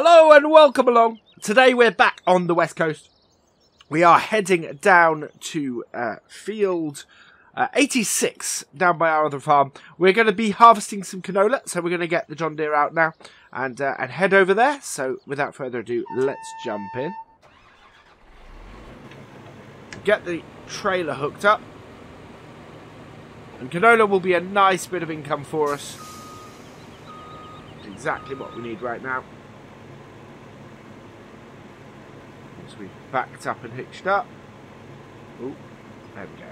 Hello and welcome along. Today we're back on the west coast. We are heading down to uh, field uh, 86 down by our other farm. We're going to be harvesting some canola, so we're going to get the John Deere out now and uh, and head over there. So without further ado, let's jump in. Get the trailer hooked up. And canola will be a nice bit of income for us. Exactly what we need right now. We've backed up and hitched up. Oh, there we go.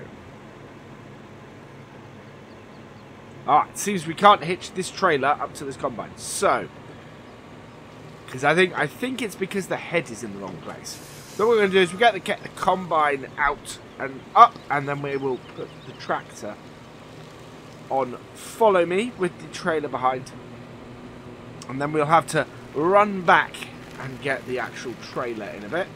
Alright, it seems we can't hitch this trailer up to this combine. So, because I think I think it's because the head is in the wrong place. So what we're going to do is we get the, get the combine out and up, and then we will put the tractor on follow me with the trailer behind. And then we'll have to run back and get the actual trailer in a bit.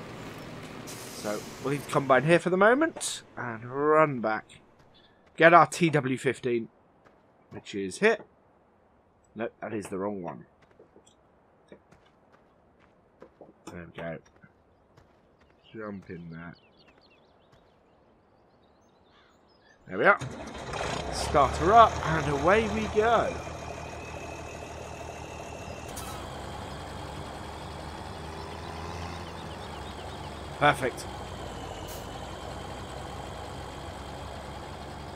So we'll leave the combine here for the moment and run back. Get our TW15, which is here. Nope, that is the wrong one. There we go. Jump in there. There we are. Starter up and away we go. Perfect.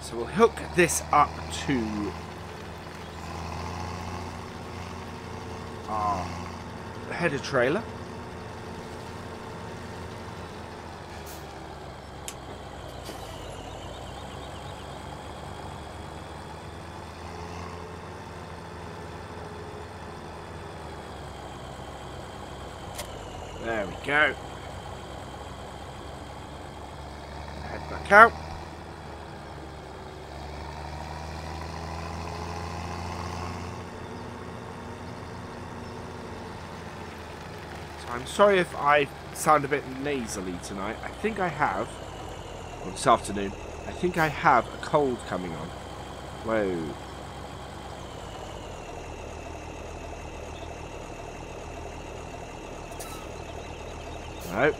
So we'll hook this up to our header trailer. There we go. Head back out. So I'm sorry if I sound a bit nasally tonight. I think I have, or this afternoon, I think I have a cold coming on. Whoa. No,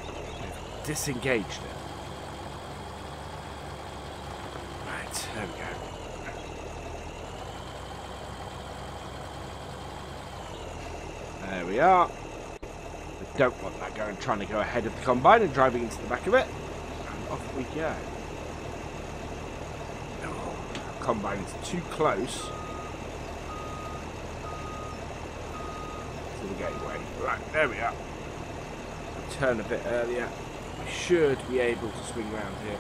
disengaged it. Right, there we go. There we are. We don't want that going trying to go ahead of the combine and driving into the back of it. And off we go. Oh, combine is too close to the gateway. Right, there we are turn a bit earlier, we should be able to swing round here.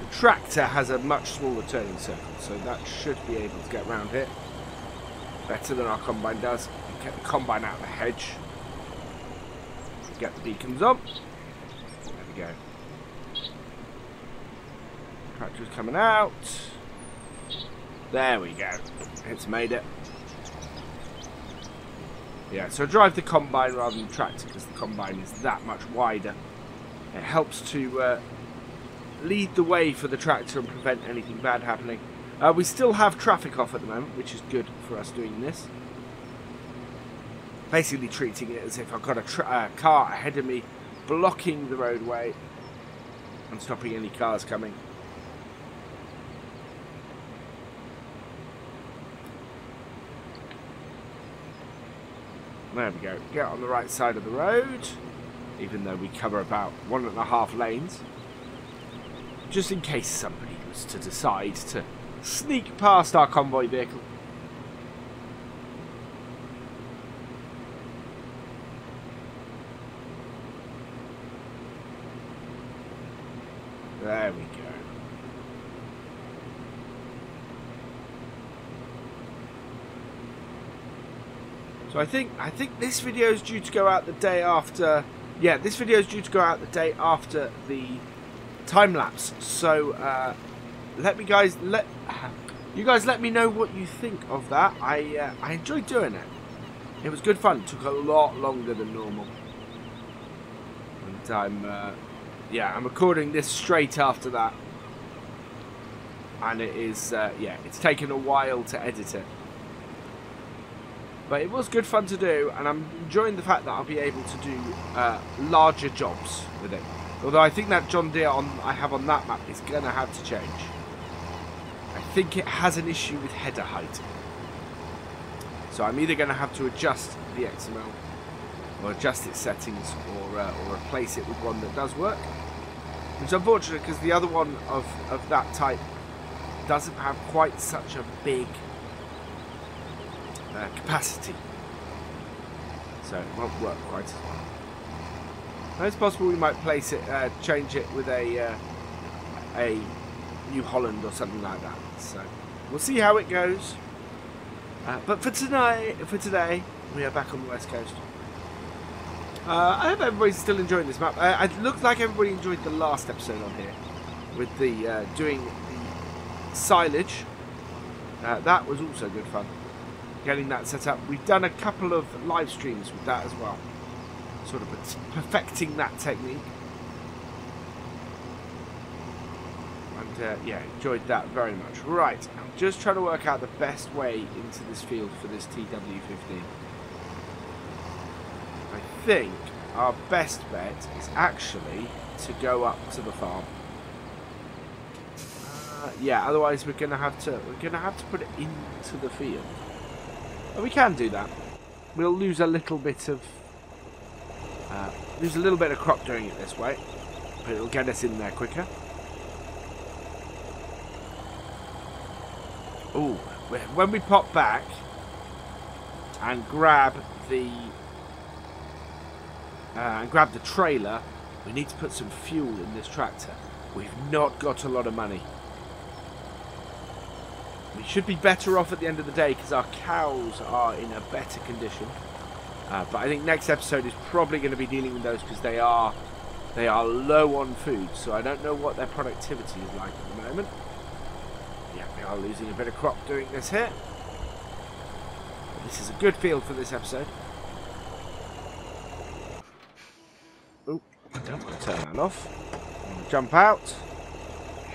The tractor has a much smaller turning circle, so that should be able to get round here. Better than our combine does. Get the combine out of the hedge. Get the beacons up. There we go. Tractor's coming out. There we go. It's made it. Yeah, so drive the combine rather than the tractor because the combine is that much wider. It helps to uh, lead the way for the tractor and prevent anything bad happening. Uh, we still have traffic off at the moment, which is good for us doing this. Basically treating it as if I've got a uh, car ahead of me, blocking the roadway and stopping any cars coming. There we go. Get on the right side of the road, even though we cover about one and a half lanes. Just in case somebody was to decide to sneak past our convoy vehicle. There we go. So I think I think this video is due to go out the day after. Yeah, this video is due to go out the day after the time lapse. So uh, let me guys let you guys let me know what you think of that. I uh, I enjoyed doing it. It was good fun. It took a lot longer than normal. And I'm uh, yeah I'm recording this straight after that. And it is uh, yeah it's taken a while to edit it. But it was good fun to do, and I'm enjoying the fact that I'll be able to do uh, larger jobs with it. Although I think that John Deere on I have on that map is going to have to change. Think it has an issue with header height. So I'm either going to have to adjust the XML or adjust its settings or, uh, or replace it with one that does work. Which is unfortunate because the other one of, of that type doesn't have quite such a big uh, capacity. So it won't work quite as well. it's possible we might place it, uh, change it with a uh, a New Holland or something like that. So we'll see how it goes. Uh, but for tonight, for today, we are back on the west coast. Uh, I hope everybody's still enjoying this map. Uh, it looks like everybody enjoyed the last episode on here with the uh, doing the silage. Uh, that was also good fun. Getting that set up. We've done a couple of live streams with that as well. Sort of perfecting that technique. Uh, yeah, enjoyed that very much. Right, I'm just trying to work out the best way into this field for this TW15 I think our best bet is actually to go up to the farm. Uh, yeah, otherwise we're gonna have to we're gonna have to put it into the field. But we can do that. We'll lose a little bit of uh, lose a little bit of crop doing it this way, but it'll get us in there quicker. Oh, when we pop back and grab the uh, and grab the trailer, we need to put some fuel in this tractor. We've not got a lot of money. We should be better off at the end of the day because our cows are in a better condition. Uh, but I think next episode is probably going to be dealing with those because they are they are low on food. So I don't know what their productivity is like at the moment. Are losing a bit of crop doing this here. But this is a good field for this episode. Don't want to turn that off. Jump out.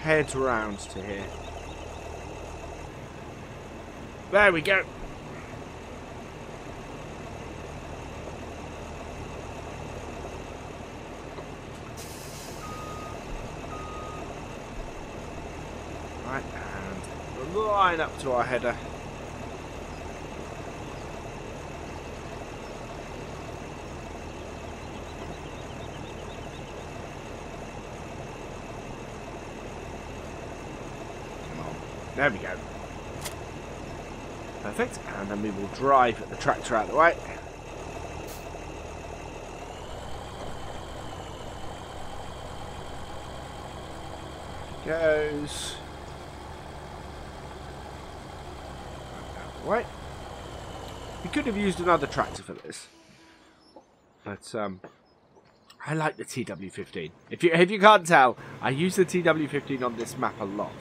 Head round to here. There we go. Right, line up to our header. Come on, there we go. Perfect. And then we will drive the tractor out of the way. goes. Right. We could have used another tractor for this. But um I like the TW15. If you if you can't tell, I use the TW15 on this map a lot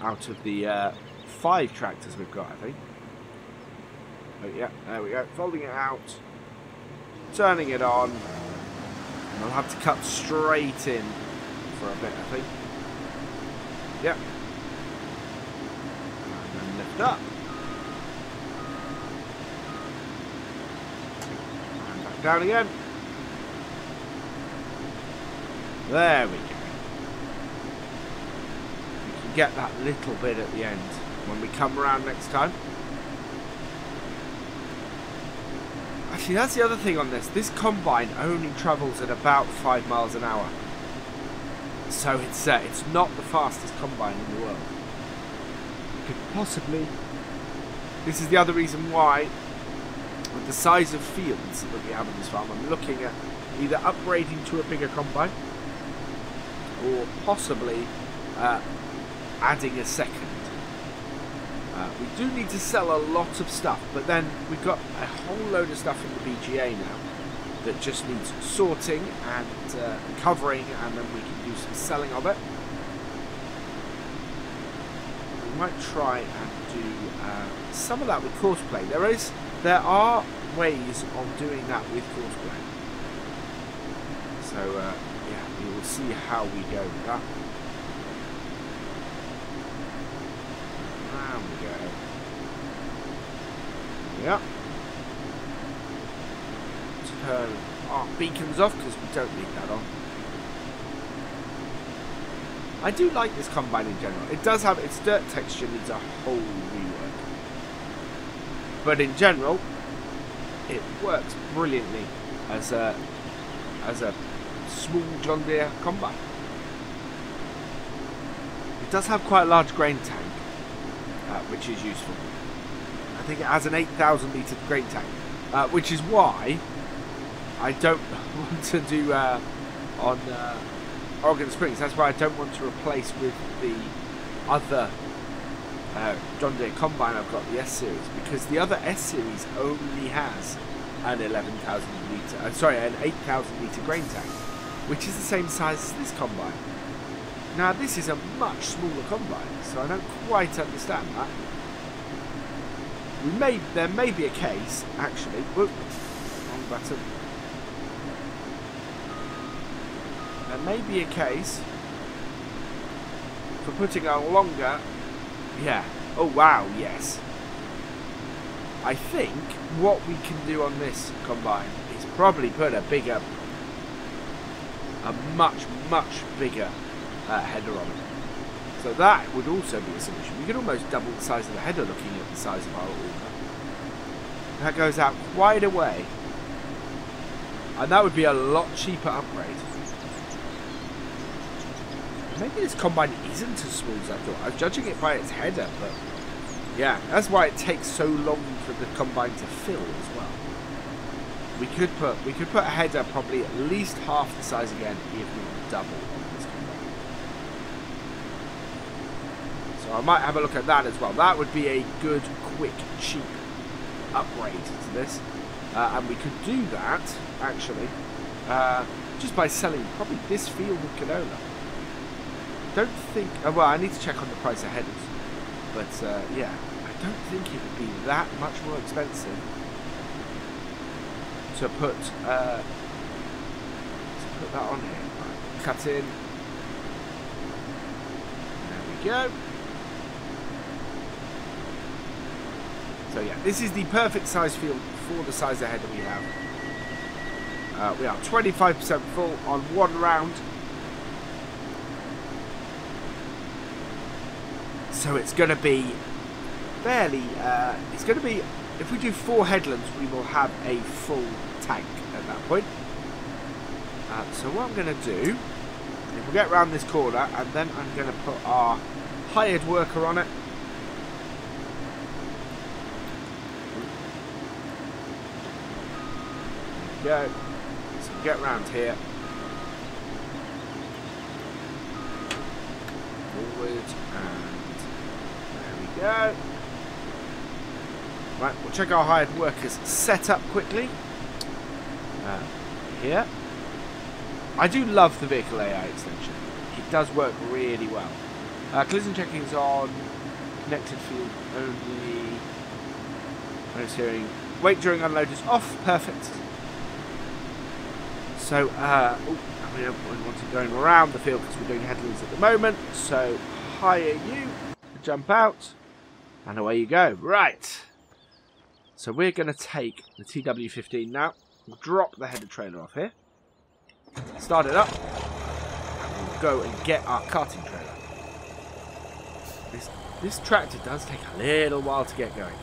out of the uh, five tractors we've got, I think. Oh, yeah, there we go. Folding it out, turning it on. And I'll have to cut straight in for a bit, I think. Yep. And up. And back down again. There we go You can get that little bit at the end when we come around next time. Actually, that's the other thing on this. This combine only travels at about 5 miles an hour. So it's uh, it's not the fastest combine in the world. Could possibly... This is the other reason why, with the size of fields that we have on this farm, I'm looking at either upgrading to a bigger combine or possibly uh, adding a second. Uh, we do need to sell a lot of stuff, but then we've got a whole load of stuff in the BGA now that just needs sorting and uh, covering, and then we can do some selling of it. We might try and do uh, some of that with courseplay. There is, there are ways of doing that with courseplay. So uh, yeah, we will see how we go with that. we are. Turn our beacons off because we don't need that on. I do like this combine in general. It does have its dirt texture needs a whole rework. But in general, it works brilliantly as a as a small John Deere combine. It does have quite a large grain tank, uh, which is useful. I think it has an 8,000 litre grain tank, uh, which is why I don't want to do uh, on uh, Oregon Springs. That's why I don't want to replace with the other uh, John Deere combine I've got, the S series, because the other S series only has an 11,000 litre, uh, sorry, an 8,000 litre grain tank, which is the same size as this combine. Now this is a much smaller combine, so I don't quite understand that. We may, there may be a case, actually, whoop, wrong button. There may be a case for putting a longer, yeah, oh wow, yes. I think what we can do on this combine is probably put a bigger, a much, much bigger uh, header on it. So that would also be a solution. We could almost double the size of the header looking at the size of our auger. That goes out quite a way. And that would be a lot cheaper upgrade. Maybe this combine isn't as small as I thought. I was judging it by its header, but yeah, that's why it takes so long for the combine to fill as well. We could put we could put a header probably at least half the size again, if not double on this combine. So I might have a look at that as well. That would be a good, quick, cheap upgrade to this. Uh, and we could do that, actually, uh, just by selling probably this field of canola. Don't think... Uh, well, I need to check on the price of headers. But, uh, yeah, I don't think it would be that much more expensive to put, uh, to put that on here. Right, cut in. There we go. So yeah, this is the perfect size field for the size of header we have. Uh, we are 25% full on one round. So it's going to be fairly, uh, it's going to be, if we do four headlands, we will have a full tank at that point. Uh, so what I'm going to do, is we'll get around this corner and then I'm going to put our hired worker on it go. So get round here. Forward and we go. Right, we'll check our hired workers set up quickly. Uh, here. I do love the vehicle AI extension. It does work really well. Uh, collision checking is on. Connected field only. Nose hearing. Wait during unload is off. Perfect. So, uh, oh, I want to going around the field because we're doing headlands at the moment. So, hire you, jump out, and away you go. Right. So we're going to take the TW15 now. We'll drop the header trailer off here. Start it up. And we'll go and get our carting trailer. This, this tractor does take a little while to get going.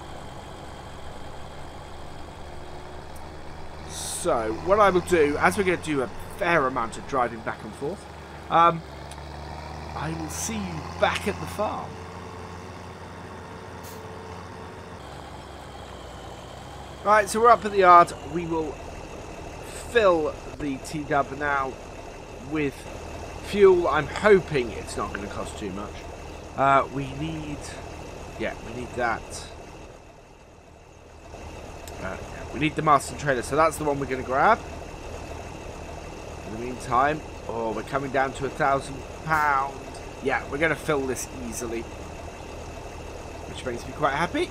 So, what I will do, as we're going to do a fair amount of driving back and forth, um, I will see you back at the farm. Right, so we're up at the yard. We will fill the T-Dub now with fuel. I'm hoping it's not going to cost too much. Uh, we need... Yeah, we need that. Uh, we need the Marston trailer, so that's the one we're going to grab. In the meantime, oh, we're coming down to a thousand pound. Yeah, we're going to fill this easily, which makes me quite happy.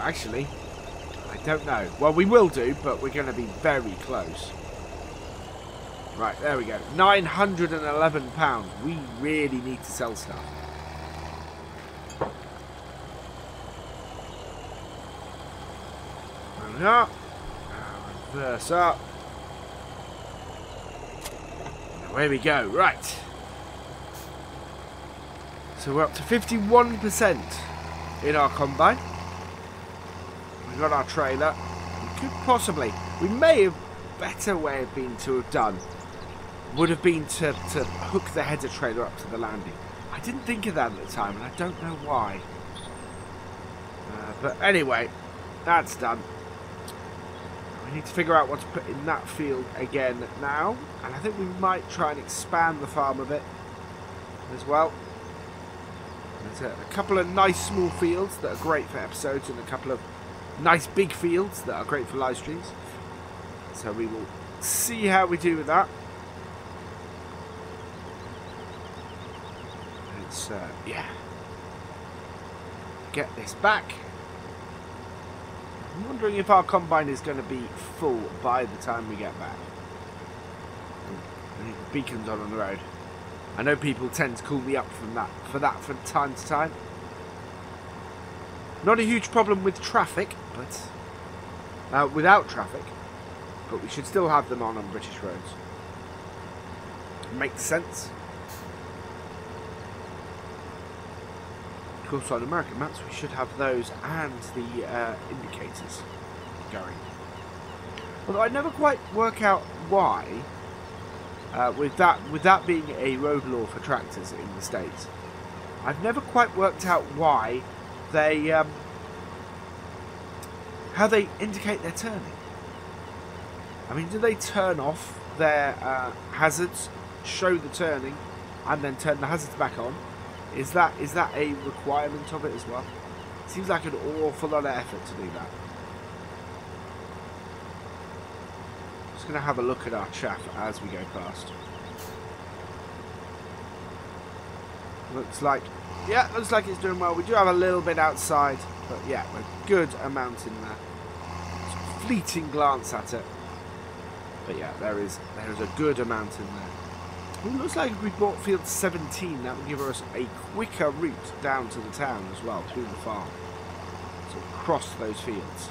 Actually, I don't know. Well, we will do, but we're going to be very close. Right, there we go. £911. We really need to sell stuff. And up. Reverse up. And away we go. Right. So we're up to 51% in our combine. Got our trailer. We could possibly, we may have, better way of been to have done would have been to, to hook the header trailer up to the landing. I didn't think of that at the time and I don't know why. Uh, but anyway, that's done. We need to figure out what to put in that field again now. And I think we might try and expand the farm a bit as well. There's a, a couple of nice small fields that are great for episodes and a couple of nice big fields that are great for live streams. So we will see how we do with that. It's, uh, yeah. Get this back. I'm wondering if our combine is going to be full by the time we get back. Beacon's on on the road. I know people tend to call me up from that for that from time to time. Not a huge problem with traffic, uh, without traffic, but we should still have them on on British roads. Makes sense. Of course, on American maps, we should have those and the uh, indicators going. Although I never quite work out why uh, with that with that being a road law for tractors in the states. I've never quite worked out why they um, how they indicate they're turning. I mean, do they turn off their uh, hazards, show the turning, and then turn the hazards back on? Is that is that a requirement of it as well? Seems like an awful lot of effort to do that. Just going to have a look at our chaff as we go past. Looks like, yeah, looks like it's doing well. We do have a little bit outside, but yeah, a good amount in there. Fleeting glance at it. But yeah, there is there is a good amount in there. It looks like if we bought field 17, that would give us a quicker route down to the town as well, through the farm. So cross those fields.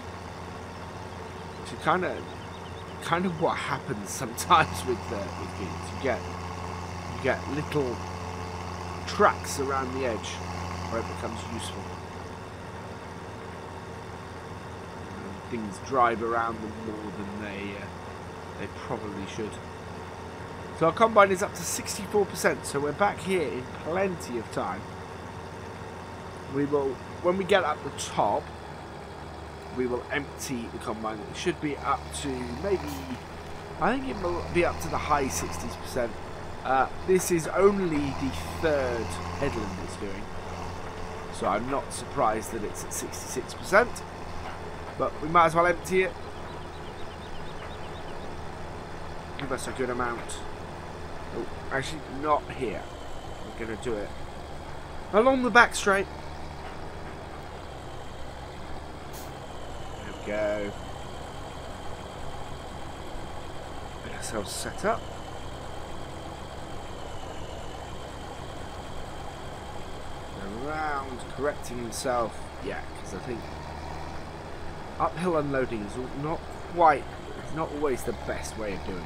To kind of kind of what happens sometimes with uh, with fields. You get you get little tracks around the edge where it becomes useful. Things drive around them more than they uh, they probably should. So our combine is up to 64%, so we're back here in plenty of time. We will, when we get up the top, we will empty the combine. It should be up to maybe, I think it will be up to the high 60s%. Uh, this is only the third headland it's doing. So I'm not surprised that it's at 66%. But we might as well empty it. Give us a good amount. Oh, actually not here. We're going to do it along the back straight. There we go. Get ourselves set up. Around, correcting himself. Yeah, because I think uphill unloading is not quite, not always the best way of doing it.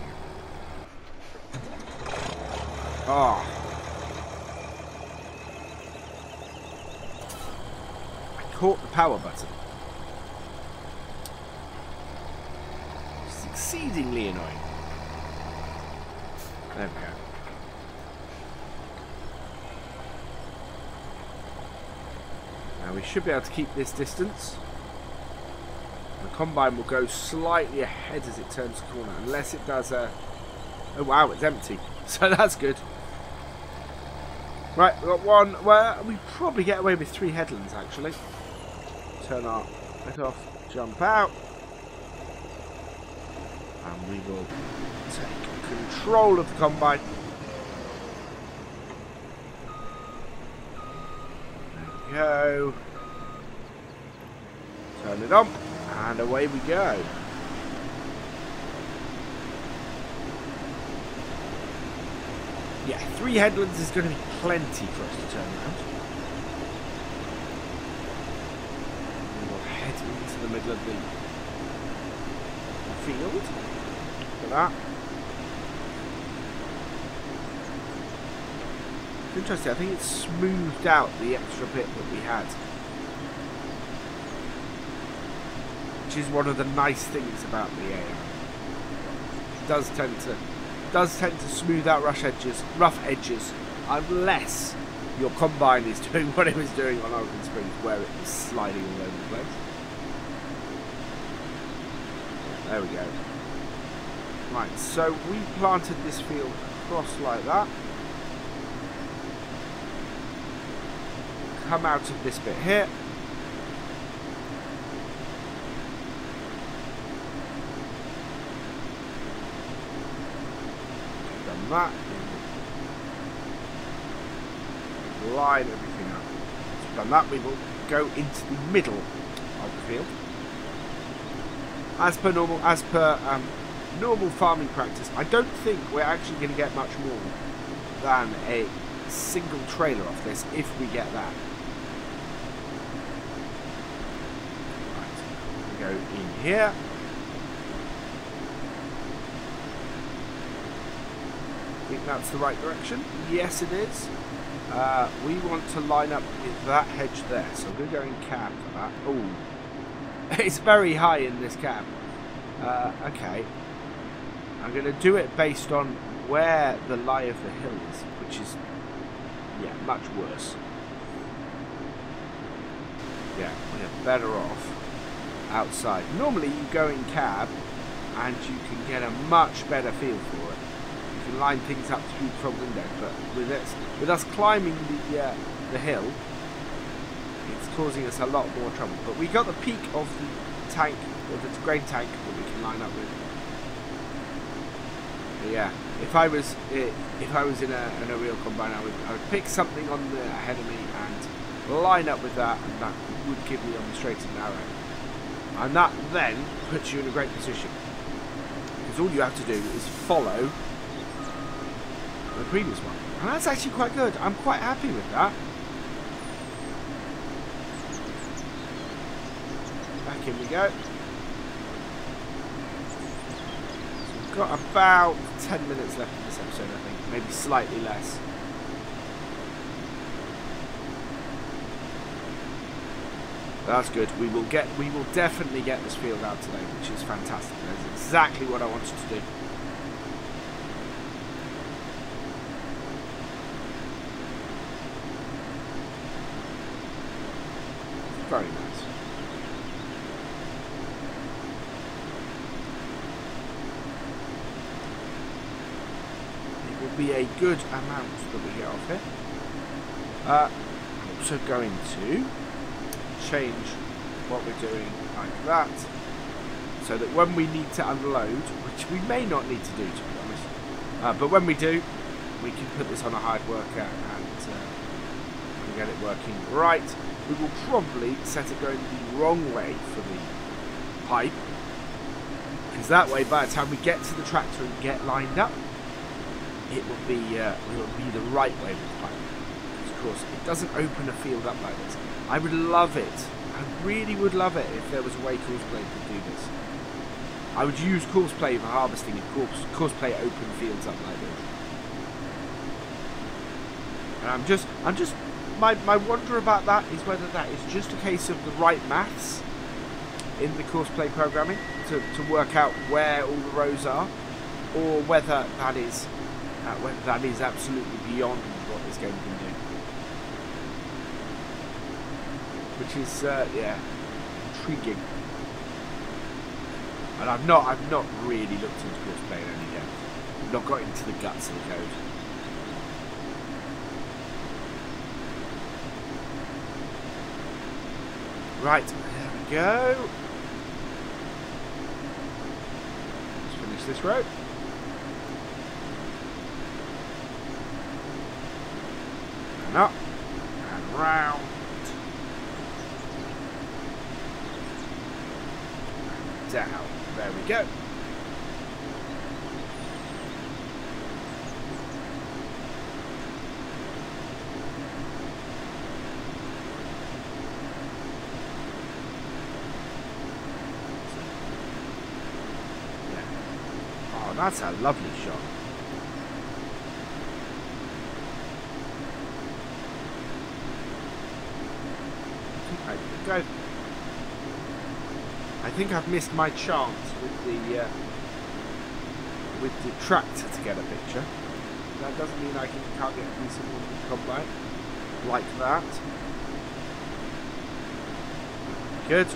Ah. Oh. I caught the power button. exceedingly annoying. There we go. Now we should be able to keep this distance. The combine will go slightly ahead as it turns the corner, unless it does a... Oh wow, it's empty. So that's good. Right, we've got one where we probably get away with three headlands actually. Turn our let off, jump out and we will take control of the combine. There we go. Turn it on, and away we go. Yeah, three headlands is going to be plenty for us to turn around. We will head into the middle of the field. Look at that. Interesting, I think it's smoothed out the extra bit that we had. Which is one of the nice things about the AI. It does tend to does tend to smooth out rush edges, rough edges, unless your combine is doing what it was doing on Oregon Springs, where it was sliding all over the place. There we go. Right, so we planted this field across like that. Come out of this bit here. Done that. Line everything up. So we've done that, we will go into the middle of the field as per normal, as per um, normal farming practice, I don't think we're actually going to get much more than a single trailer off this if we get that. Right, we go in here. Think that's the right direction. Yes, it is. Uh, we want to line up with that hedge there, so we're going to go in cab for that. Oh, it's very high in this cab. Uh, okay. I'm going to do it based on where the lie of the hill is, which is, yeah, much worse. Yeah, we're better off outside. Normally you go in cab and you can get a much better feel for it. Can line things up through the front window, but with us, with us climbing the, uh, the hill, it's causing us a lot more trouble. But we got the peak of the tank, of the grain tank that we can line up with. But yeah, if I was if I was in a, in a real combine, I would I would pick something on the ahead of me and line up with that, and that would give me on the straight and narrow. And that then puts you in a great position because all you have to do is follow the previous one, and that's actually quite good. I'm quite happy with that. Back in we go. So we've got about 10 minutes left in this episode, I think. Maybe slightly less. That's good. We will get we will definitely get this field out today, which is fantastic. That's exactly what I wanted to do. Very nice. It will be a good amount that we get off here. Uh, I'm also going to change what we're doing like that so that when we need to unload, which we may not need to do to be honest, uh, but when we do, we can put this on a hard worker and, uh, and get it working right. We will probably set it going the wrong way for the pipe because that way by the time we get to the tractor and get lined up, it will be uh, it will be the right way the pipe. Of course, it doesn't open a field up like this. I would love it. I really would love it if there was a way Courseplay could do this. I would use Courseplay for harvesting if course, Courseplay open fields up like this. And I'm just, I'm just, my, my wonder about that is whether that is just a case of the right maths in the Courseplay programming to, to work out where all the rows are, or whether that is, that is absolutely beyond what this game can do. which is uh, yeah intriguing. And I've not I've not really looked into Courseplay in any depth. I've not got into the guts of the code. Right, there we go. Let's finish this row. And up and round. down. There we go. Oh, that's a lovely shot. I think I've, I think I've missed my chance with the uh, with the tractor to get a picture. That doesn't mean I can, can't get a decent one with combine like that. Good.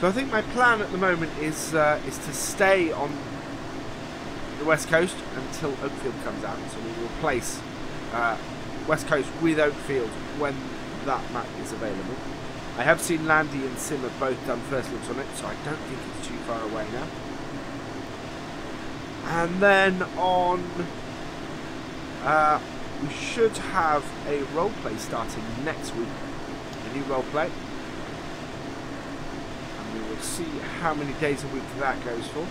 So I think my plan at the moment is uh, is to stay on the west coast until Oakfield comes out. So we will replace uh, west coast with Oakfield when that map is available. I have seen Landy and Sim have both done first looks on it, so I don't think it's too far away now. And then on, uh, we should have a roleplay starting next week. A new roleplay And We'll see how many days a week that goes for.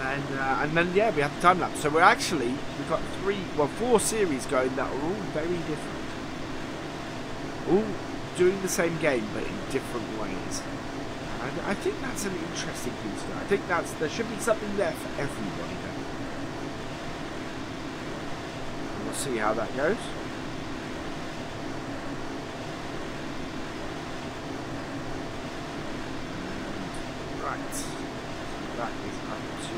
And uh, and then, yeah, we have the time lapse. So we're actually we've got three, well, four series going that are all very different, all doing the same game but in different ways. And I think that's an interesting thing to do. I think that's there should be something there for everybody. Then. We'll see how that goes. that is up to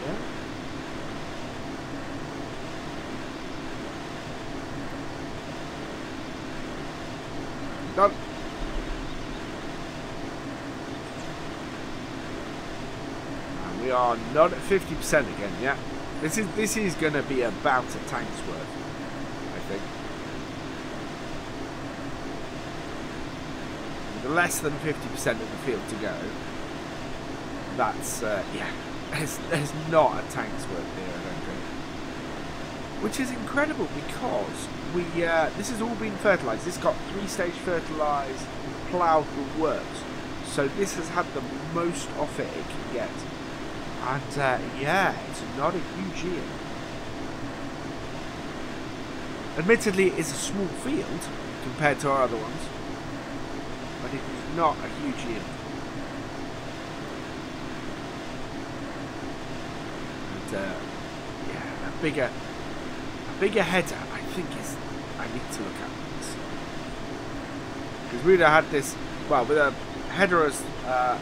here. Done. And we are not at 50% again, yeah. This is this is gonna be about a tank's worth, I think. less than 50% of the field to go, that's, uh, yeah, there's, there's not a tank's worth here, I don't think. Which is incredible because we, uh, this has all been fertilised. This got three-stage fertilised, ploughed the works. So this has had the most off it it can get. And, uh, yeah, it's not a huge yield. Admittedly, it's a small field compared to our other ones but it is not a huge yield. And uh, yeah, a bigger, a bigger header, I think is, I need to look at this. Because we'd have had this, well, with a header as uh,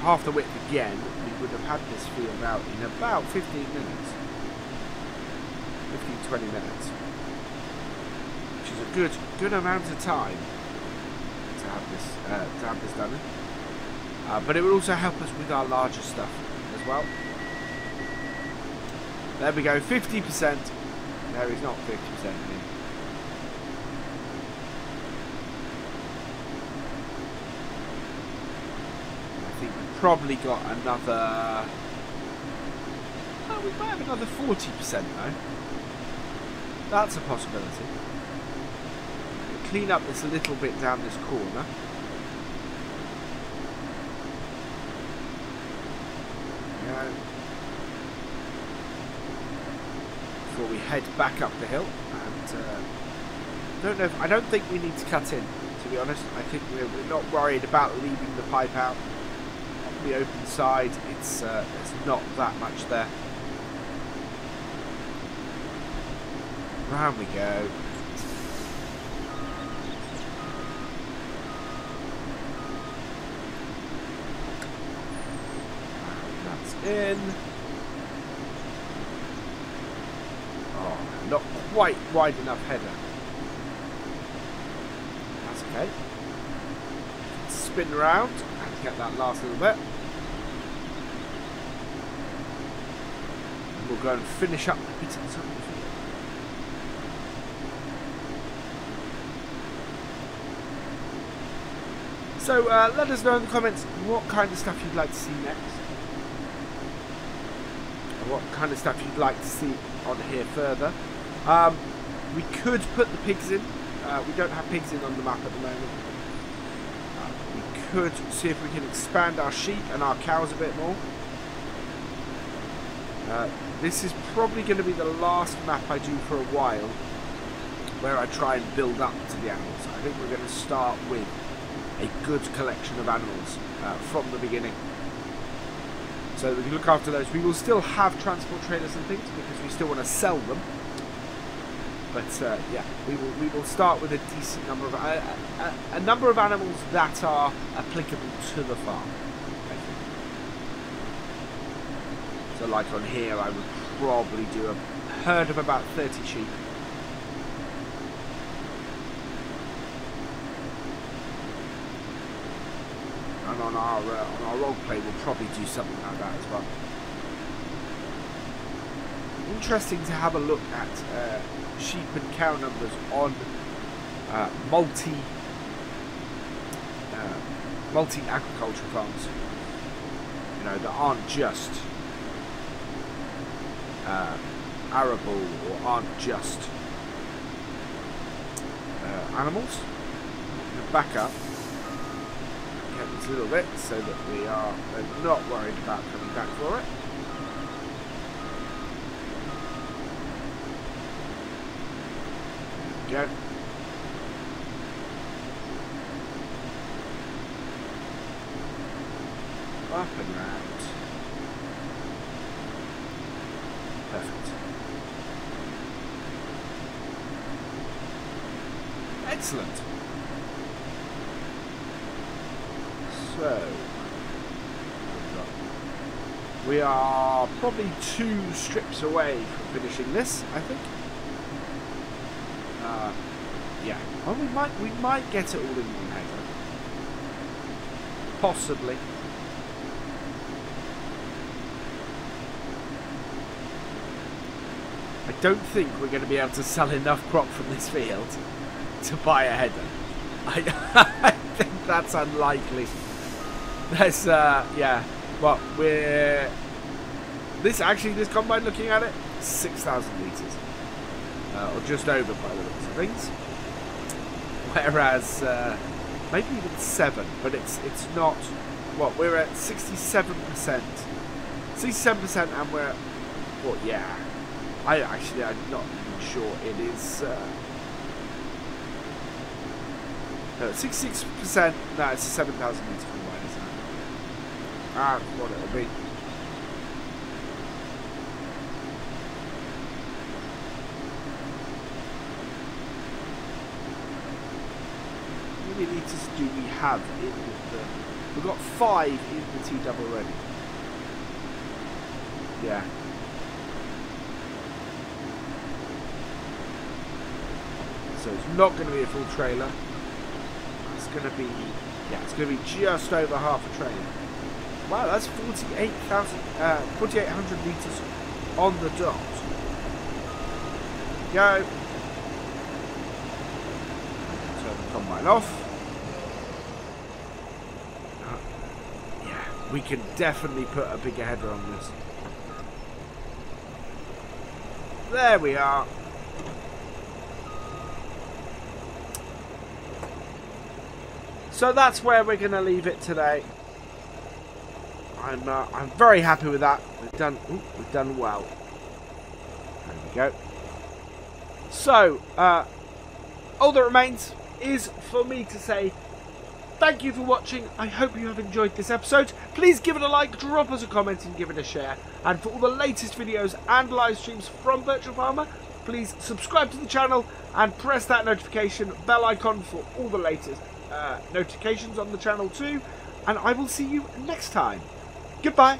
half the width again, we would have had this field out in about 15 minutes. 15, 20 minutes. Which is a good, good amount of time to have this uh, to have this done. Uh, but it will also help us with our larger stuff as well. There we go, 50%. There is not 50% here. I think we've probably got another... Oh, we might have another 40% though. That's a possibility clean up this little bit down this corner. Before we head back up the hill, and uh, don't know. If, I don't think we need to cut in. To be honest, I think we're, we're not worried about leaving the pipe out the open side. It's uh, there's not that much there. Round we go. That's in. Oh, not quite wide enough header. That's okay. Spin around and get that last little bit. We'll go and finish up the bit field. So uh, let us know in the comments what kind of stuff you'd like to see next what kind of stuff you'd like to see on here further. Um, we could put the pigs in. Uh, we don't have pigs in on the map at the moment. Uh, we could see if we can expand our sheep and our cows a bit more. Uh, this is probably going to be the last map I do for a while. where I try and build up to the animals. I think we're going to start with a good collection of animals uh, from the beginning. So we can look after those. We will still have transport trailers and things because we still want to sell them. But uh, yeah, we will we will start with a decent number of a, a, number of animals that are applicable to the farm. So like on here, I would probably do a herd of about 30 sheep. And on our uh, on our role play, we'll probably do something like that as well. Interesting to have a look at. Uh, sheep and cow numbers on uh, multi uh, multi agriculture farms. You know that aren't just uh, arable or aren't just uh, animals. Back up, this little bit so that we are not worried about coming back for it. go. Up and round. Perfect. Excellent. So, we are probably two strips away from finishing this, I think. Uh, yeah. Well, we might we might get it all in one header. Possibly. I don't think we're going to be able to sell enough crop from this field to buy a header. I, I think that's unlikely. There's, uh, yeah. Well, we're... This, actually, this combine, looking at it, 6,000 litres uh, or just over by the looks of things. Whereas uh, maybe even seven, but it's it's not. What we're at sixty-seven percent, sixty-seven percent, and we're well, yeah. I actually I'm not even sure it is. Uh, no, sixty-six percent. No, it's seven thousand meters combined, isn't it? Ah, what it'll be. Do we have in the... We've got five in the T-dub already. Yeah. So it's not going to be a full trailer. It's going to be... Yeah, it's going to be just over half a trailer. Wow, that's 48,000... Uh, 4,800 litres on the dot. Go. Turn the combine off. We can definitely put a bigger header on this. There we are. So that's where we're going to leave it today. I'm uh, I'm very happy with that. We've done ooh, we've done well. There we go. So uh, all that remains is for me to say Thank you for watching. I hope you have enjoyed this episode. Please give it a like, drop us a comment and give it a share. And for all the latest videos and live streams from Virtual Farmer, please subscribe to the channel and press that notification bell icon for all the latest uh, notifications on the channel too. And I will see you next time. Goodbye.